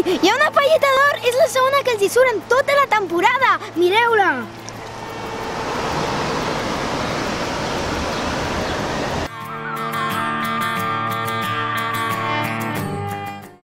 Hi ha una palleta d'or! És la segona que els hi surt en tota la temporada! Mireu-la!